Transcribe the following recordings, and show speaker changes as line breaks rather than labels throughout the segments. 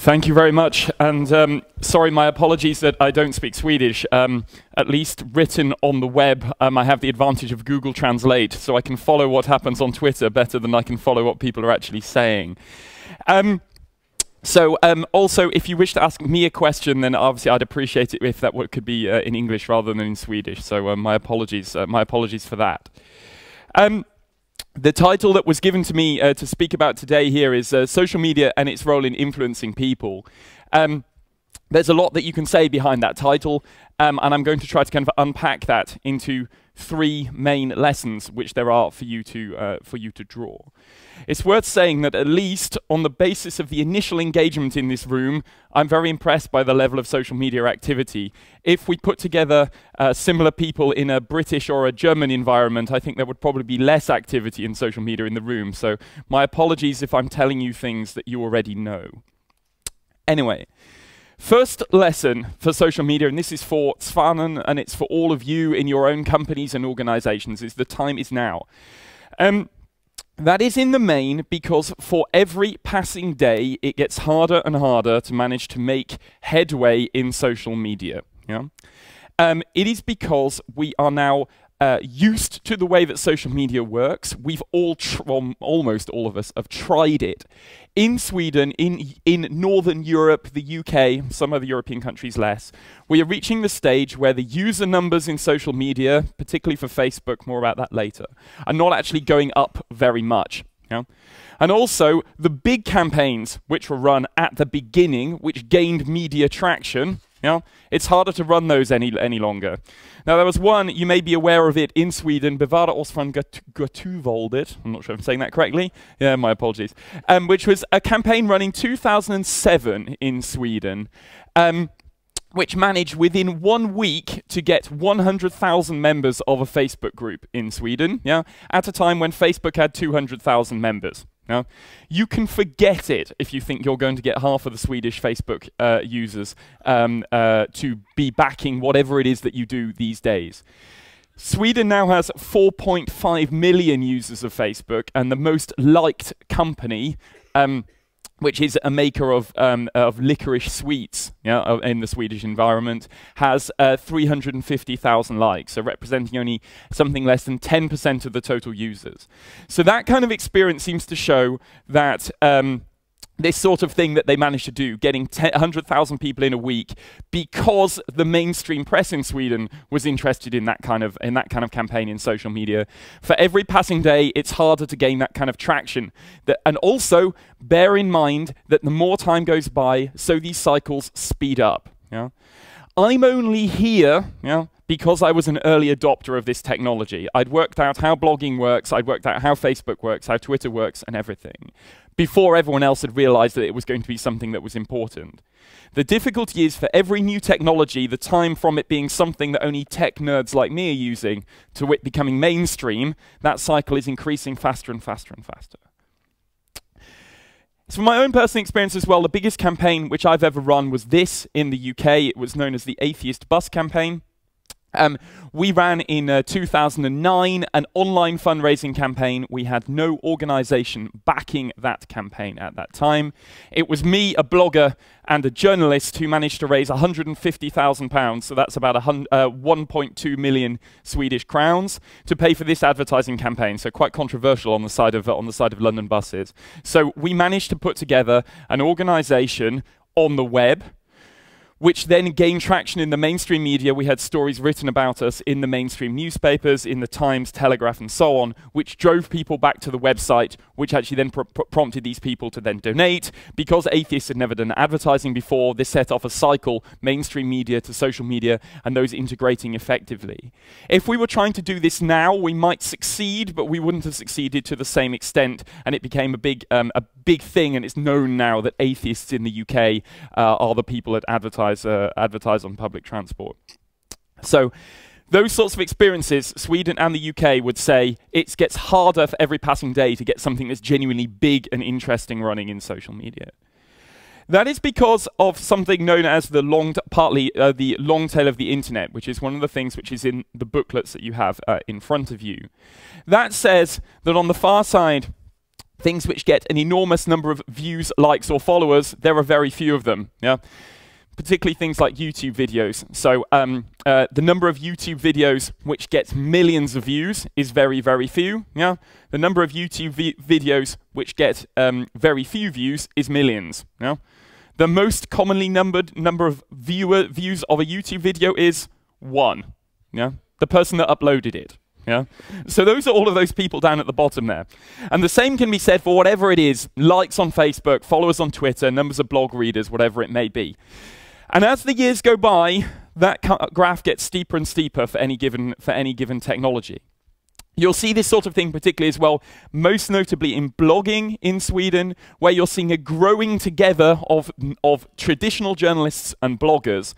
Thank you very much. And um, sorry, my apologies that I don't speak Swedish. Um, at least written on the web, um, I have the advantage of Google Translate, so I can follow what happens on Twitter better than I can follow what people are actually saying. Um, so um, also, if you wish to ask me a question, then obviously I'd appreciate it if that could be uh, in English rather than in Swedish. So uh, my apologies, uh, my apologies for that. The title that was given to me uh, to speak about today here is uh, social media and its role in influencing people. Um, there's a lot that you can say behind that title, um, and I'm going to try to kind of unpack that into three main lessons which there are for you to uh, for you to draw. It's worth saying that at least on the basis of the initial engagement in this room, I'm very impressed by the level of social media activity. If we put together uh, similar people in a British or a German environment, I think there would probably be less activity in social media in the room. So my apologies if I'm telling you things that you already know. Anyway, First lesson for social media, and this is for Svanen and it's for all of you in your own companies and organizations, is the time is now. Um, that is in the main because for every passing day, it gets harder and harder to manage to make headway in social media. Yeah? Um, it is because we are now uh, used to the way that social media works. We've all, well, almost all of us, have tried it. In Sweden, in, in Northern Europe, the UK, some other European countries less, we are reaching the stage where the user numbers in social media, particularly for Facebook, more about that later, are not actually going up very much. And also, the big campaigns which were run at the beginning, which gained media traction, yeah? It's harder to run those any, any longer. Now, there was one, you may be aware of it, in Sweden, Bevara oss från Gatuvåldet. I'm not sure if I'm saying that correctly. Yeah, my apologies. Um, which was a campaign running 2007 in Sweden. Um, which managed within one week to get 100,000 members of a Facebook group in Sweden, yeah, at a time when Facebook had 200,000 members. Now, you can forget it if you think you're going to get half of the Swedish Facebook uh, users um, uh, to be backing whatever it is that you do these days. Sweden now has 4.5 million users of Facebook, and the most liked company um, which is a maker of, um, of licorice sweets yeah, in the Swedish environment, has uh, 350,000 likes, so representing only something less than 10% of the total users. So that kind of experience seems to show that um, this sort of thing that they managed to do, getting 100,000 people in a week, because the mainstream press in Sweden was interested in that kind of in that kind of campaign in social media. For every passing day, it's harder to gain that kind of traction. And also bear in mind that the more time goes by, so these cycles speed up. Yeah? I'm only here, yeah, because I was an early adopter of this technology. I'd worked out how blogging works, I'd worked out how Facebook works, how Twitter works, and everything before everyone else had realized that it was going to be something that was important. The difficulty is for every new technology, the time from it being something that only tech nerds like me are using to it becoming mainstream, that cycle is increasing faster and faster and faster. So from my own personal experience as well, the biggest campaign which I've ever run was this in the UK. It was known as the Atheist Bus Campaign. Um, we ran in uh, 2009 an online fundraising campaign. We had no organization backing that campaign at that time. It was me, a blogger, and a journalist who managed to raise 150,000 pounds, so that's about uh, 1.2 million Swedish crowns, to pay for this advertising campaign. So quite controversial on the side of uh, on the side of London buses. So we managed to put together an organization on the web which then gained traction in the mainstream media. We had stories written about us in the mainstream newspapers, in the Times, Telegraph, and so on, which drove people back to the website, which actually then pr pr prompted these people to then donate. Because atheists had never done advertising before, this set off a cycle, mainstream media to social media, and those integrating effectively. If we were trying to do this now, we might succeed, but we wouldn't have succeeded to the same extent, and it became a big, um, a big thing, and it's known now that atheists in the UK uh, are the people that advertise advertise, uh, advertise on public transport. So those sorts of experiences, Sweden and the UK would say it gets harder for every passing day to get something that's genuinely big and interesting running in social media. That is because of something known as the long, partly uh, the long tail of the internet, which is one of the things which is in the booklets that you have uh, in front of you. That says that on the far side, things which get an enormous number of views, likes, or followers, there are very few of them. Yeah, particularly things like YouTube videos. So um, uh, the number of YouTube videos which gets millions of views is very, very few. Yeah, the number of YouTube vi videos which get um, very few views is millions. Yeah, the most commonly numbered number of viewer views of a YouTube video is one. Yeah, the person that uploaded it. Yeah? So those are all of those people down at the bottom there. And the same can be said for whatever it is, likes on Facebook, followers on Twitter, numbers of blog readers, whatever it may be. And as the years go by, that graph gets steeper and steeper for any given, for any given technology. You'll see this sort of thing particularly as well, most notably in blogging in Sweden, where you're seeing a growing together of, of traditional journalists and bloggers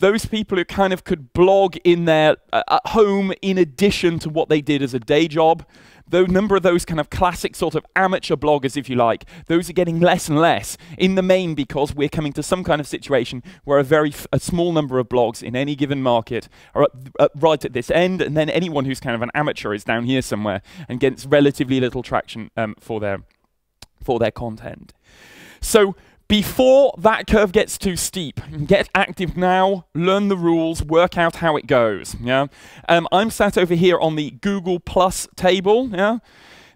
those people who kind of could blog in their uh, at home in addition to what they did as a day job. The number of those kind of classic sort of amateur bloggers, if you like, those are getting less and less in the main because we're coming to some kind of situation where a very a small number of blogs in any given market are at, at right at this end, and then anyone who's kind of an amateur is down here somewhere and gets relatively little traction um, for their for their content. So before that curve gets too steep, get active now, learn the rules, work out how it goes. Yeah, um, I'm sat over here on the Google Plus table. Yeah,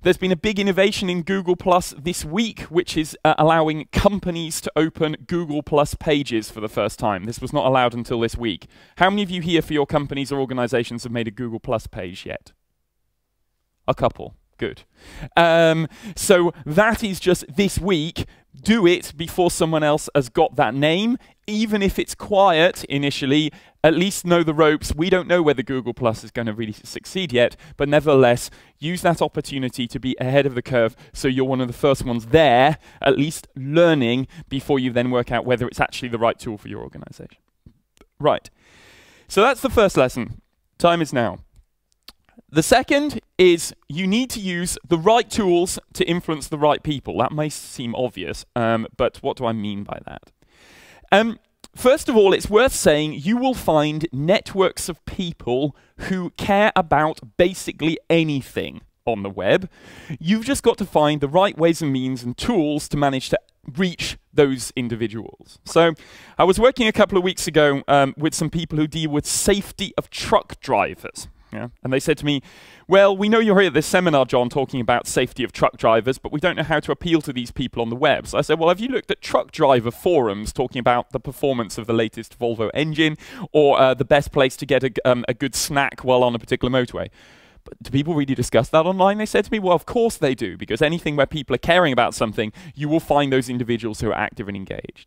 there's been a big innovation in Google Plus this week, which is uh, allowing companies to open Google Plus pages for the first time. This was not allowed until this week. How many of you here for your companies or organizations have made a Google Plus page yet? A couple. Good. Um, so that is just this week. Do it before someone else has got that name. Even if it's quiet initially, at least know the ropes. We don't know whether Google Plus is going to really succeed yet, but nevertheless, use that opportunity to be ahead of the curve so you're one of the first ones there, at least learning before you then work out whether it's actually the right tool for your organization. Right. So that's the first lesson. Time is now. The second is you need to use the right tools to influence the right people. That may seem obvious, um, but what do I mean by that? Um, first of all, it's worth saying you will find networks of people who care about basically anything on the web. You've just got to find the right ways and means and tools to manage to reach those individuals. So I was working a couple of weeks ago um, with some people who deal with safety of truck drivers. Yeah? And they said to me, well, we know you're here at this seminar, Jon, talking about safety of truck drivers, but we don't know how to appeal to these people on the web. So I said, well, have you looked at truck driver forums talking about the performance of the latest Volvo engine or uh, the best place to get a, um, a good snack while on a particular motorway? But do people really discuss that online? They said to me, well, of course they do, because anything where people are caring about something, you will find those individuals who are active and engaged.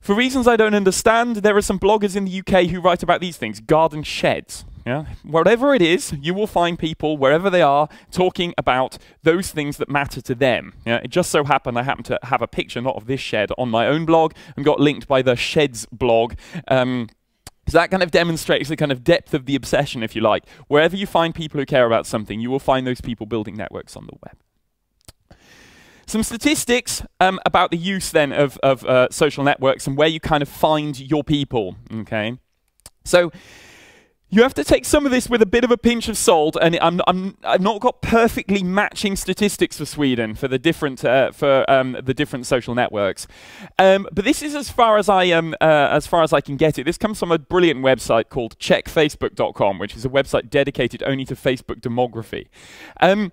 For reasons I don't understand, there are some bloggers in the UK who write about these things, garden sheds. Yeah? Whatever it is, you will find people, wherever they are, talking about those things that matter to them. Yeah? It just so happened I happened to have a picture, not of this shed, on my own blog and got linked by the Sheds blog. Um, so that kind of demonstrates the kind of depth of the obsession, if you like. Wherever you find people who care about something, you will find those people building networks on the web. Some statistics um, about the use then of, of uh, social networks and where you kind of find your people. Okay, so you have to take some of this with a bit of a pinch of salt, and I'm, I'm, I've not got perfectly matching statistics for Sweden for the different uh, for um, the different social networks. Um, but this is as far as I um, uh, as far as I can get it. This comes from a brilliant website called CheckFacebook.com, which is a website dedicated only to Facebook demography. Um,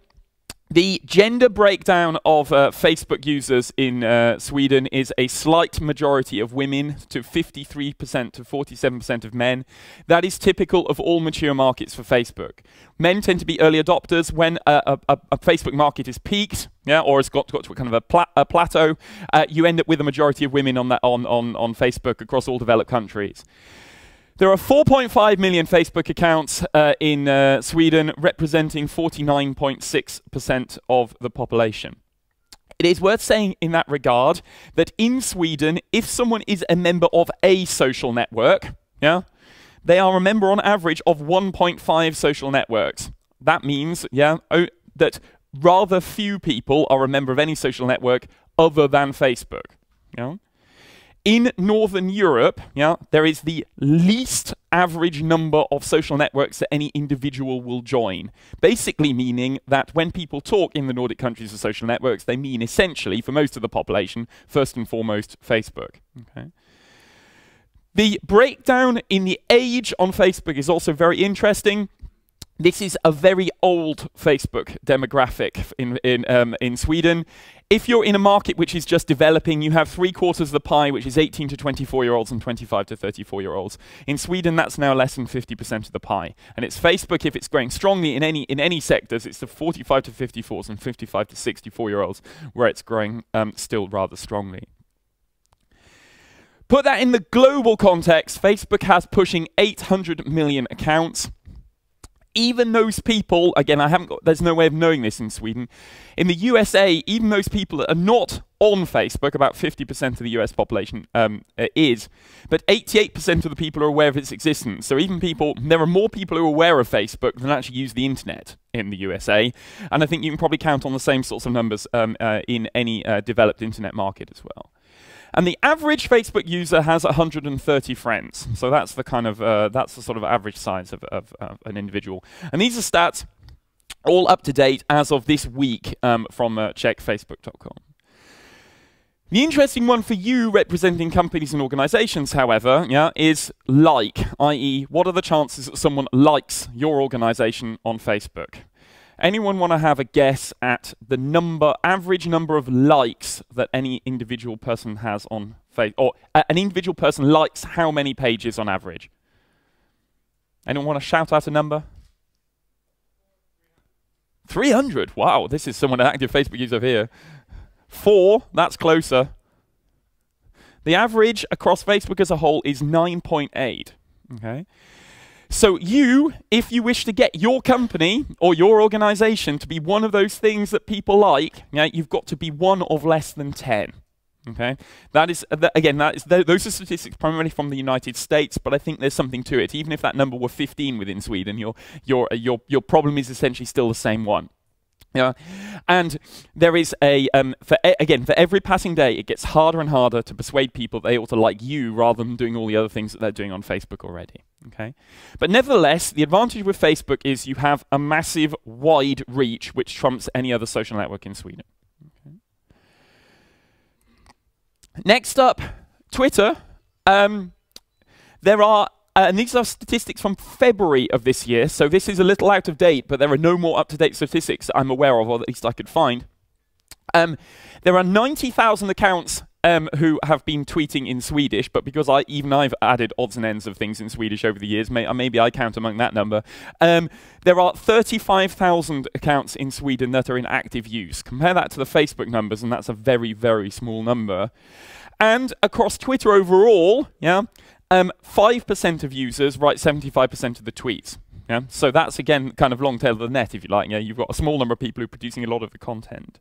the gender breakdown of uh, Facebook users in uh, Sweden is a slight majority of women to 53% to 47% of men. That is typical of all mature markets for Facebook. Men tend to be early adopters when a, a, a Facebook market is peaked, yeah, or has got, got to a kind of a, pla a plateau. Uh, you end up with a majority of women on, that, on, on, on Facebook across all developed countries. There are 4.5 million Facebook accounts uh, in uh, Sweden, representing 49.6% of the population. It is worth saying in that regard that in Sweden, if someone is a member of a social network, yeah, they are a member on average of 1.5 social networks. That means, yeah, oh, that rather few people are a member of any social network other than Facebook. Yeah? In Northern Europe, yeah, there is the least average number of social networks that any individual will join. Basically meaning that when people talk in the Nordic countries of social networks, they mean essentially, for most of the population, first and foremost, Facebook. Okay. The breakdown in the age on Facebook is also very interesting. This is a very old Facebook demographic in, in, um, in Sweden. If you're in a market which is just developing, you have three quarters of the pie, which is 18 to 24 year olds and 25 to 34 year olds. In Sweden, that's now less than 50% of the pie. And it's Facebook, if it's growing strongly in any, in any sectors, it's the 45 to 54s and 55 to 64 year olds where it's growing um, still rather strongly. Put that in the global context, Facebook has pushing 800 million accounts even those people, again, I haven't got, there's no way of knowing this in Sweden. In the USA, even those people that are not on Facebook, about 50% of the US population um, uh, is, but 88% of the people are aware of its existence. So even people, there are more people who are aware of Facebook than actually use the internet in the USA. And I think you can probably count on the same sorts of numbers um, uh, in any uh, developed internet market as well. And the average Facebook user has 130 friends. So that's the kind of, uh, that's the sort of average size of, of, an individual. And these are stats all up to date as of this week um, from uh, checkfacebook.com. The interesting one for you representing companies and organizations, however, yeah, is like, i.e., what are the chances that someone likes your organization on Facebook? Anyone want to have a guess at the number, average number of likes that any individual person has on Facebook? Or uh, an individual person likes how many pages on average? Anyone want to shout out a number? 300. Wow, this is someone an active Facebook user here. Four, that's closer. The average across Facebook as a whole is 9.8. Okay. So you, if you wish to get your company or your organization to be one of those things that people like, yeah, you've got to be one of less than 10. Okay, that is again. That is th those are statistics primarily from the United States, but I think there's something to it. Even if that number were 15 within Sweden, your your uh, your your problem is essentially still the same one. Yeah, and there is a um, for e again for every passing day, it gets harder and harder to persuade people they ought to like you rather than doing all the other things that they're doing on Facebook already. Okay, but nevertheless, the advantage with Facebook is you have a massive, wide reach, which trumps any other social network in Sweden. Okay. Next up, Twitter. Um, there are uh, and these are statistics from February of this year, so this is a little out of date, but there are no more up-to-date statistics that I'm aware of, or at least I could find. Um, there are 90,000 accounts um, who have been tweeting in Swedish, but because I even I've added odds and ends of things in Swedish over the years, may, uh, maybe I count among that number. Um, there are 35,000 accounts in Sweden that are in active use. Compare that to the Facebook numbers, and that's a very, very small number. And across Twitter overall, yeah, um, 5% of users write 75% of the tweets. Yeah? So that's, again, kind of long tail of the net, if you like. Yeah? You've got a small number of people who are producing a lot of the content.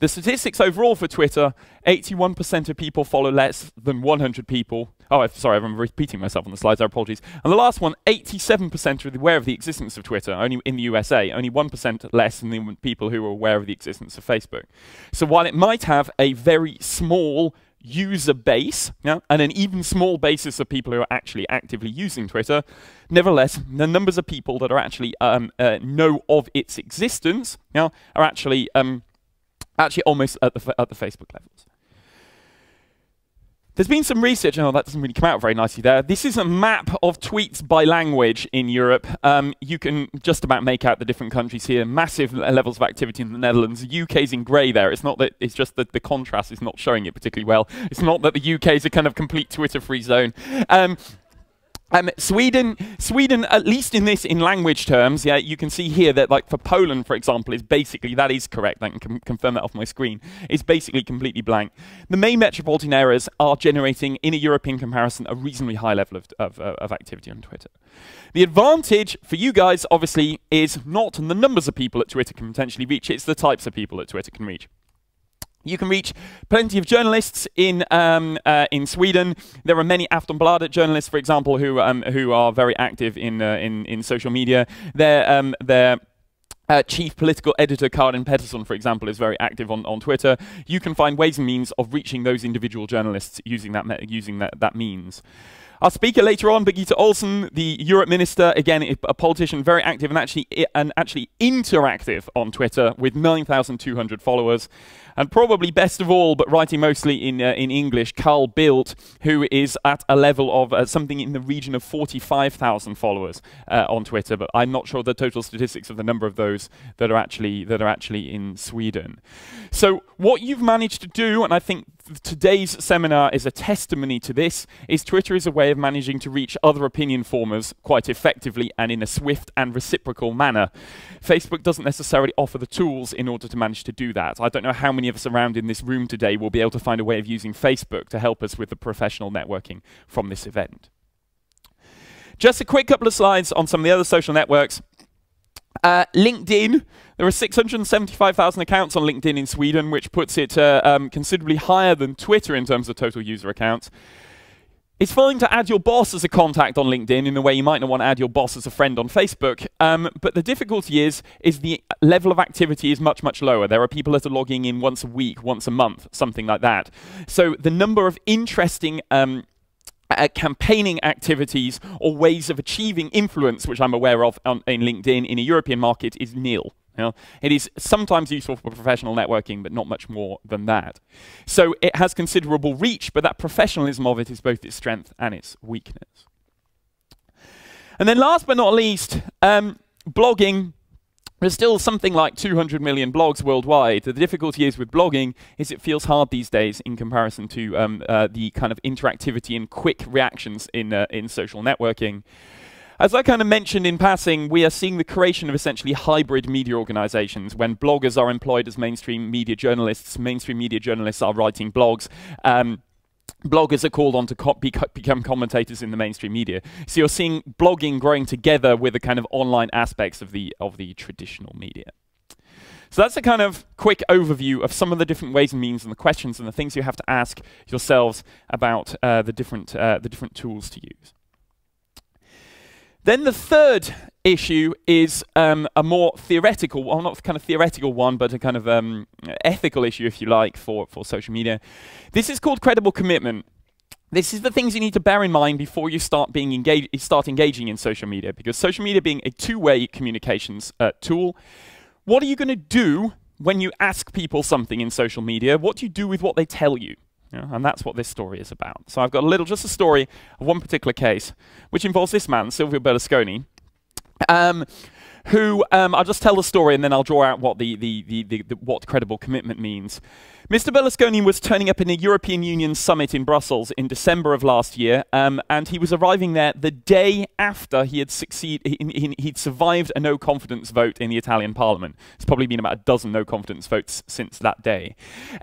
The statistics overall for Twitter, 81% of people follow less than 100 people. Oh, sorry, I'm repeating myself on the slides, I apologize. And the last one, 87% are aware of the existence of Twitter, only in the USA, only 1% less than the people who are aware of the existence of Facebook. So while it might have a very small user base, yeah, and an even small basis of people who are actually actively using Twitter. Nevertheless, the numbers of people that are actually um, uh, know of its existence yeah, are actually um, actually almost at the at the Facebook levels. There's been some research, oh, that doesn't really come out very nicely there. This is a map of tweets by language in Europe. Um, you can just about make out the different countries here. Massive levels of activity in the Netherlands. The UK's in grey there. It's not that, it's just that the contrast is not showing it particularly well. It's not that the UK is a kind of complete Twitter-free zone. Um, um, Sweden, Sweden, at least in this, in language terms, yeah, you can see here that, like, for Poland, for example, is basically that is correct. I can confirm that off my screen. It's basically completely blank. The main metropolitan areas are generating, in a European comparison, a reasonably high level of, of, uh, of activity on Twitter. The advantage for you guys, obviously, is not the numbers of people that Twitter can potentially reach; it's the types of people that Twitter can reach. You can reach plenty of journalists in um, uh, in Sweden. There are many Aftonbladet journalists, for example, who um, who are very active in uh, in in social media. They're um, uh, chief political editor Karin Pettersson, for example, is very active on, on Twitter. You can find ways and means of reaching those individual journalists using that using that, that means. Our speaker later on, Birgitta Ohlsson, the Europe minister, again a politician, very active and actually and actually interactive on Twitter with 9,200 followers. And probably best of all, but writing mostly in uh, in English, Carl Bildt, who is at a level of uh, something in the region of 45,000 followers uh, on Twitter. But I'm not sure the total statistics of the number of those that are actually that are actually in Sweden. So what you've managed to do, and I think today's seminar is a testimony to this, is Twitter is a way of managing to reach other opinion formers quite effectively and in a swift and reciprocal manner. Facebook doesn't necessarily offer the tools in order to manage to do that. I don't know how many of us around in this room today will be able to find a way of using Facebook to help us with the professional networking from this event. Just a quick couple of slides on some of the other social networks. Uh, LinkedIn, there are 675,000 accounts on LinkedIn in Sweden, which puts it uh, um, considerably higher than Twitter in terms of total user accounts. It's fine to add your boss as a contact on LinkedIn in a way you might not want to add your boss as a friend on Facebook. Um, but the difficulty is, is the level of activity is much, much lower. There are people that are logging in once a week, once a month, something like that. So the number of interesting um, uh, campaigning activities or ways of achieving influence, which I'm aware of on, in LinkedIn in a European market, is nil. You know, it is sometimes useful for professional networking, but not much more than that. So it has considerable reach, but that professionalism of it is both its strength and its weakness. And then last but not least, um, blogging. There's still something like 200 million blogs worldwide. The difficulty is with blogging is it feels hard these days in comparison to um, uh, the kind of interactivity and quick reactions in, uh, in social networking. As I kind of mentioned in passing, we are seeing the creation of essentially hybrid media organizations when bloggers are employed as mainstream media journalists, mainstream media journalists are writing blogs. Um, bloggers are called on to co be co become commentators in the mainstream media. So you're seeing blogging growing together with the kind of online aspects of the of the traditional media. So that's a kind of quick overview of some of the different ways and means and the questions and the things you have to ask yourselves about uh, the different uh, the different tools to use. Then the third issue is um, a more theoretical, well, not kind of theoretical one, but a kind of um, ethical issue, if you like, for, for social media. This is called credible commitment. This is the things you need to bear in mind before you start being engaged, start engaging in social media, because social media being a two-way communications uh, tool, what are you going to do when you ask people something in social media? What do you do with what they tell you? Yeah, and that's what this story is about. So I've got a little, just a story of one particular case, which involves this man, Silvio Berlusconi, um, who um, I'll just tell the story and then I'll draw out what the, the, the, the, what credible commitment means. Mr. Berlusconi was turning up in a European Union summit in Brussels in December of last year, um, and he was arriving there the day after he had succeed, he, he'd survived a no confidence vote in the Italian Parliament. It's probably been about a dozen no confidence votes since that day.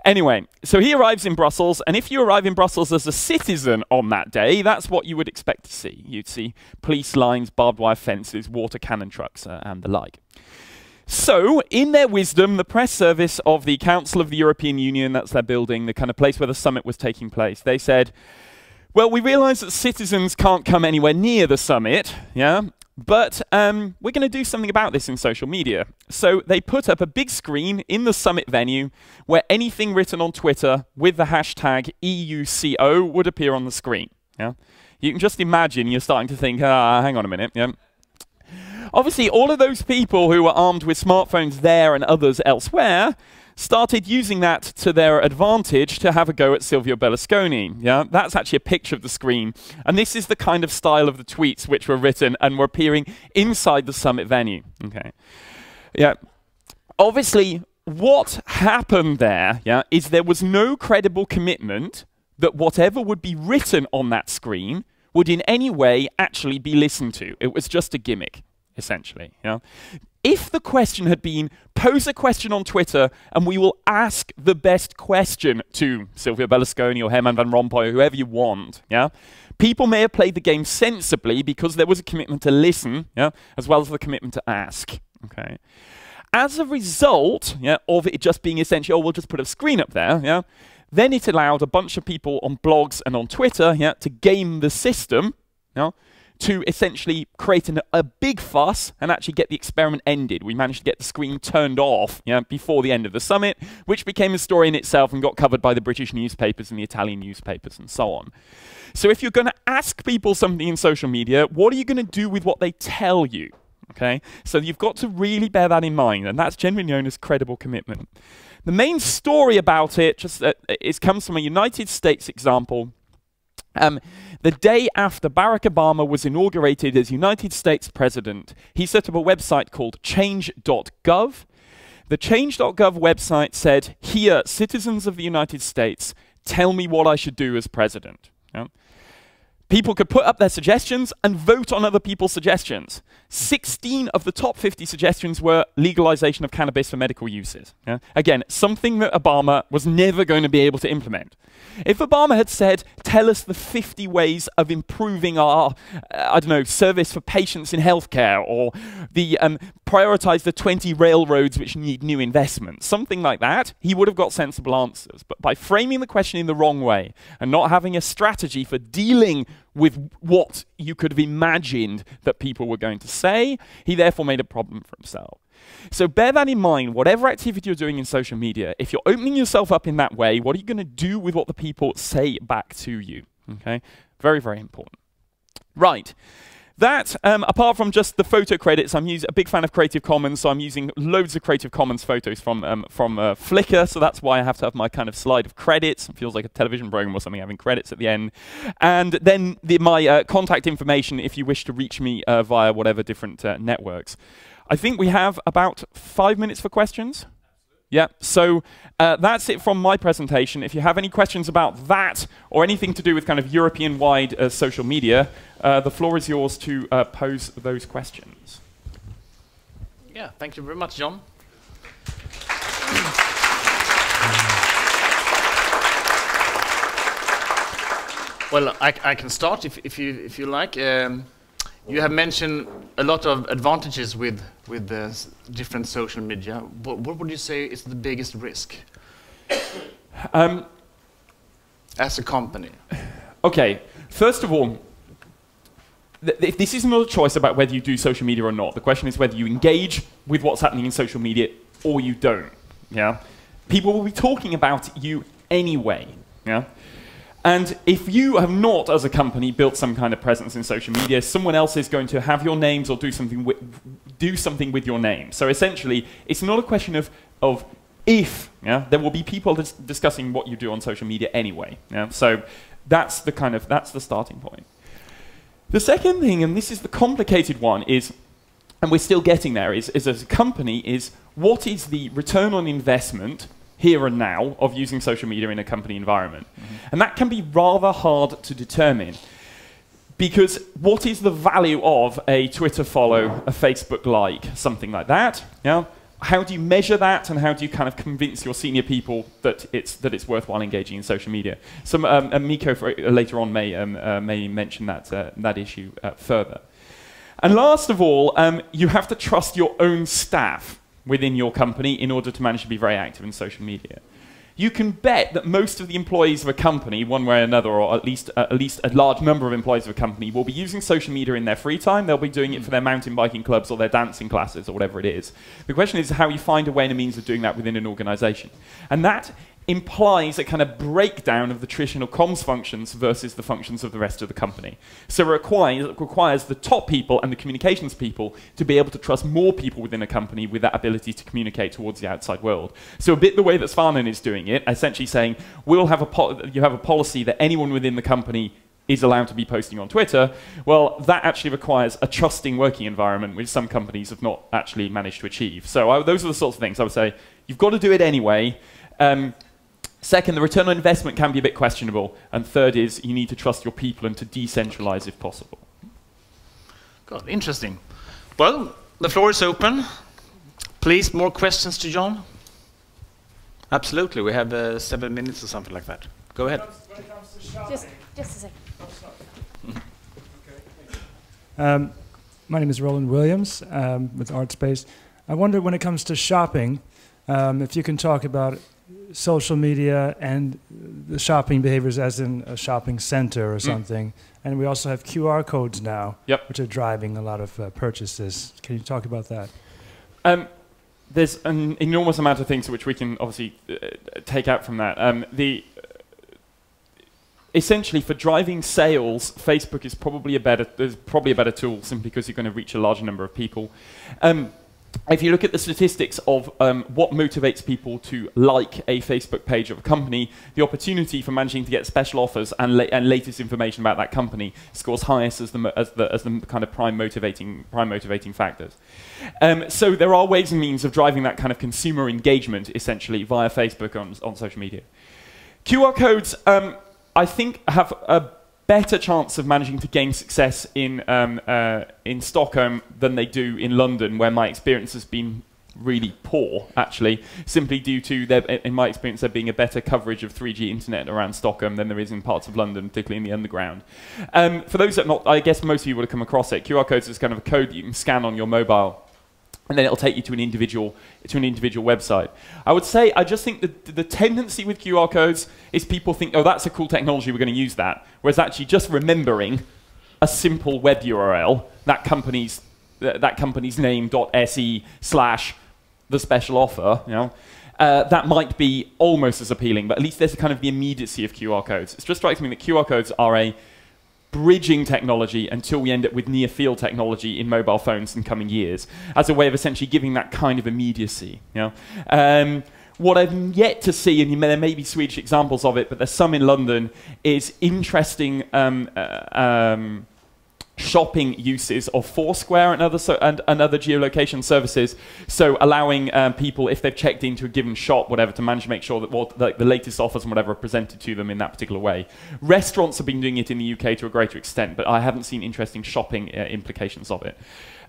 Anyway, so he arrives in Brussels, and if you arrive in Brussels as a citizen on that day, that's what you would expect to see. You'd see police lines, barbed wire fences, water cannon trucks, uh, and the like. So, in their wisdom, the press service of the Council of the European Union, that's their building, the kind of place where the summit was taking place, they said, well, we realize that citizens can't come anywhere near the summit, yeah, but um, we're going to do something about this in social media. So they put up a big screen in the summit venue where anything written on Twitter with the hashtag EUCO would appear on the screen. Yeah, you can just imagine you're starting to think, ah, hang on a minute. Yeah, Obviously, all of those people who were armed with smartphones there and others elsewhere started using that to their advantage to have a go at Silvio Berlusconi. Yeah, that's actually a picture of the screen. And this is the kind of style of the tweets which were written and were appearing inside the summit venue. Okay. Yeah. Obviously, what happened there, yeah, is there was no credible commitment that whatever would be written on that screen would in any way actually be listened to. It was just a gimmick essentially. Yeah? If the question had been, pose a question on Twitter and we will ask the best question to Silvio Berlusconi or Herman Van Rompuy or whoever you want, yeah? People may have played the game sensibly because there was a commitment to listen, yeah, as well as the commitment to ask, okay? As a result yeah, of it just being essentially, oh, we'll just put a screen up there, yeah, then it allowed a bunch of people on blogs and on Twitter yeah, to game the system, yeah, to essentially create an, a big fuss and actually get the experiment ended. We managed to get the screen turned off you know, before the end of the summit, which became a story in itself and got covered by the British newspapers and the Italian newspapers and so on. So if you're going to ask people something in social media, what are you going to do with what they tell you? Okay, so you've got to really bear that in mind, and that's generally known as credible commitment. The main story about it just uh, it comes from a United States example um, the day after Barack Obama was inaugurated as United States President, he set up a website called change.gov. The change.gov website said, Here, citizens of the United States, tell me what I should do as president. Yeah? People could put up their suggestions and vote on other people's suggestions. 16 of the top 50 suggestions were legalization of cannabis for medical uses. Yeah? Again, something that Obama was never going to be able to implement. If Obama had said, tell us the 50 ways of improving our, uh, I don't know, service for patients in healthcare, or the um, prioritize the 20 railroads which need new investment, something like that, he would have got sensible answers. But by framing the question in the wrong way and not having a strategy for dealing with what you could have imagined that people were going to say, he therefore made a problem for himself. So bear that in mind, whatever activity you're doing in social media, if you're opening yourself up in that way, what are you going to do with what the people say back to you? Okay, very, very important. Right. That, um, apart from just the photo credits, I'm a big fan of Creative Commons, so I'm using loads of Creative Commons photos from um, from uh, Flickr, so that's why I have to have my kind of slide of credits. It feels like a television program or something having credits at the end. And then the, my uh, contact information if you wish to reach me uh, via whatever different uh, networks. I think we have about five minutes for questions. Yeah, so uh, that's it from my presentation. If you have any questions about that or anything to do with kind of European-wide uh, social media, uh, the floor is yours to uh, pose those questions.
Yeah, thank you very much, Jon. well, I, I, can start if, if, you, if you like. Um, you have mentioned a lot of advantages with with the different social media. What, what would you say is the biggest risk um, as a company?
Okay, first of all, th this is not a choice about whether you do social media or not. The question is whether you engage with what's happening in social media or you don't. Yeah, people will be talking about you anyway. Yeah. And if you have not, as a company, built some kind of presence in social media, someone else is going to have your names or do something with, do something with your name. So essentially, it's not a question of, of if. Yeah? There will be people dis discussing what you do on social media anyway. Yeah? So that's the kind of that's the starting point. The second thing, and this is the complicated one, is, and we're still getting there, is, is as a company, is what is the return on investment here and now of using social media in a company environment. Mm -hmm. And that can be rather hard to determine. Because what is the value of a Twitter follow, a Facebook like, something like that? Yeah? How do you measure that, and how do you kind of convince your senior people that it's that it's worthwhile engaging in social media? Some um, and Miko for, uh, later on may um, uh, may mention that uh, that issue uh, further. And last of all, um, you have to trust your own staff within your company in order to manage to be very active in social media. You can bet that most of the employees of a company, one way or another, or at least, uh, at least a large number of employees of a company, will be using social media in their free time. They'll be doing it for their mountain biking clubs or their dancing classes or whatever it is. The question is how you find a way and a means of doing that within an organization. And that implies a kind of breakdown of the traditional comms functions versus the functions of the rest of the company. So it requires, it requires the top people and the communications people to be able to trust more people within a company with that ability to communicate towards the outside world. So a bit the way that Svanen is doing it, essentially saying, we'll have a you have a policy that anyone within the company is allowed to be posting on Twitter, well, that actually requires a trusting working environment, which some companies have not actually managed to achieve. So I, those are the sorts of things I would say, you've got to do it anyway. Um, Second, the return on investment can be a bit questionable. And third is you need to trust your people and to decentralize if possible.
God, interesting. Well, the floor is open. Please, more questions to Jon? Absolutely. We have uh, seven minutes or something like that. Go ahead.
Just, just a second.
Um, my name is Roland Williams um, with ArtSpace. I wonder when it comes to shopping, um, if you can talk about social media and the shopping behaviors as in a shopping center or
Mm.
something. And we also have QR codes now,
Yep.
which are driving a lot of uh, purchases. Can you talk about that?
Um, there's an enormous amount of things which we can obviously uh, take out from that. Um, the essentially for driving sales, Facebook is probably a better is probably a better tool simply because you're going to reach a larger number of people. Um, if you look at the statistics of um, what motivates people to like a Facebook page of a company, the opportunity for managing to get special offers and, la- and latest information about that company scores highest as the, as the, as the kind of prime motivating, prime motivating factors. Um, so there are ways and means of driving that kind of consumer engagement essentially via Facebook on, on social media. QR codes, um, I think, have a better chance of managing to gain success in, um, uh, in Stockholm than they do in London, where my experience has been really poor, actually, simply due to, there, in my experience, there being a better coverage of 3G internet around Stockholm than there is in parts of London, particularly in the underground. Um, for those that not, I guess most of you would have come across it. QR codes is kind of a code that you can scan on your mobile and then it'll take you to an individual to an individual website. I would say I just think that the tendency with QR codes is people think, oh, that's a cool technology, we're going to use that. Whereas actually just remembering a simple web URL, that company's th- that company's name .se slash the special offer, you know, uh, that might be almost as appealing. But at least there's a kind of the immediacy of QR codes. It just strikes me that QR codes are a bridging technology until we end up with near field technology in mobile phones in coming years as a way of essentially giving that kind of immediacy. You know? um, what I've yet to see, and there may be Swedish examples of it, but there's some in London, is interesting um, uh, um, shopping uses of Foursquare and other, so, and, and other geolocation services. So allowing um, people, if they've checked into a given shop, whatever, to manage to make sure that what, the, the latest offers and whatever are presented to them in that particular way. Restaurants have been doing it in the UK to a greater extent, but I haven't seen interesting shopping uh, implications of it.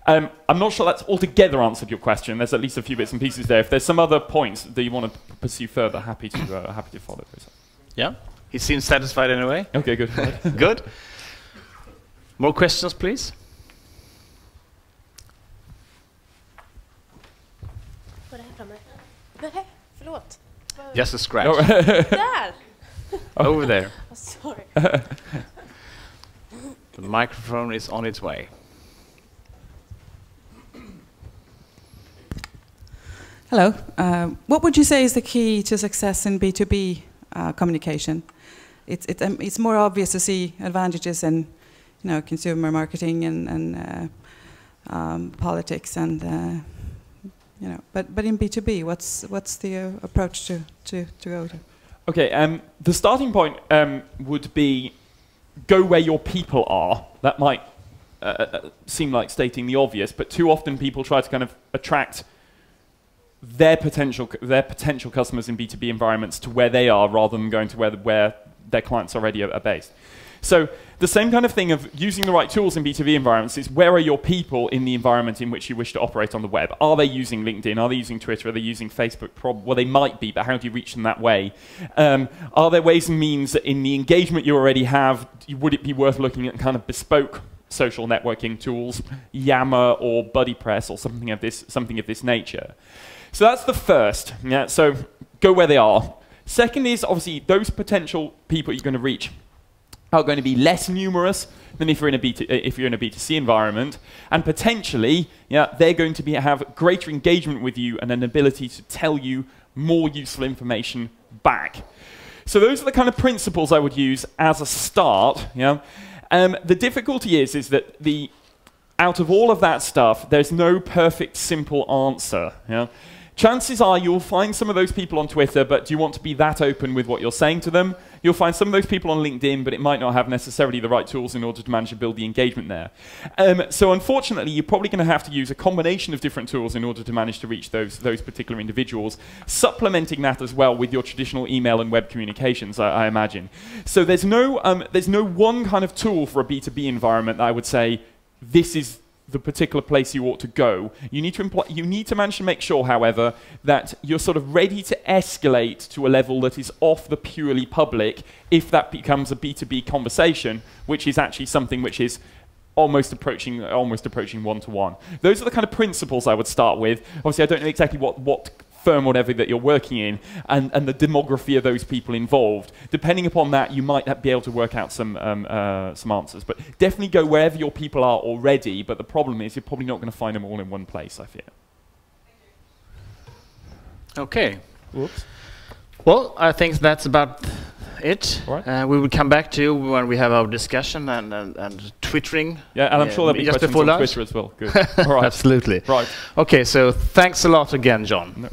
Um, I'm not sure that's altogether answered your question. There's at least a few bits and pieces there. If there's some other points that you want to p- pursue further, happy to uh, happy to follow those.
Yeah? He seems satisfied in a way.
Okay, good.
Good. More questions, please?
Vad är det här framme? Nej, förlåt.
Just a scratch.
Där!
Over there.
Oh, sorry.
The microphone is on its way.
Hello. Uh, what would you say is the key to success in B2B uh, communication? It's, it, um, it's more obvious to see advantages in you know, consumer marketing and, and uh, um, politics, and uh, you know, but, but in B2B, what's, what's the uh, approach to, to, to go to?
Okay, um, the starting point um, would be go where your people are. That might uh, uh, seem like stating the obvious, but too often people try to kind of attract their potential their potential customers in B2B environments to where they are rather than going to where, the, where their clients already are based. So the same kind of thing of using the right tools in B2B environments is where are your people in the environment in which you wish to operate on the web? Are they using LinkedIn? Are they using Twitter? Are they using Facebook? Well, they might be, but how do you reach them that way? Um, are there ways and means that in the engagement you already have, would it be worth looking at kind of bespoke social networking tools, Yammer or BuddyPress or something of this, something of this nature? So that's the first. Yeah, so go where they are. Second is obviously those potential people you're going to reach are going to be less numerous than if you're in a B2, if you're in a B2C environment, and potentially, yeah, they're going to be have greater engagement with you and an ability to tell you more useful information back. So those are the kind of principles I would use as a start. Yeah, um, the difficulty is is that the out of all of that stuff, there's no perfect simple answer. Yeah. Chances are you'll find some of those people on Twitter, but do you want to be that open with what you're saying to them? You'll find some of those people on LinkedIn, but it might not have necessarily the right tools in order to manage to build the engagement there. Um, so unfortunately, you're probably going to have to use a combination of different tools in order to manage to reach those, those particular individuals, supplementing that as well with your traditional email and web communications, I, I imagine. So there's no, um, there's no one kind of tool for a B2B environment that I would say, this is the particular place you ought to go. You need to impl- you need to manage to make sure, however, that you're sort of ready to escalate to a level that is off the purely public if that becomes a B2B conversation, which is actually something which is almost approaching almost approaching one to one. Those are the kind of principles I would start with. Obviously, I don't know exactly what what firm, whatever that you're working in, and, and the demography of those people involved. Depending upon that, you might be able to work out some, um, uh, some answers. But definitely go wherever your people are already, but the problem is you're probably not going to find them all in one place, I fear.
Okay.
Whoops.
Well, I think that's about it.
Right.
Uh, we will come back to you when we have our discussion and, and, and twittering.
Yeah, and I'm sure there'll be
just
questions
before
on
lunch?
Twitter as well. Good. All right.
Absolutely.
Right.
Okay, so thanks a lot again, Jon.
No,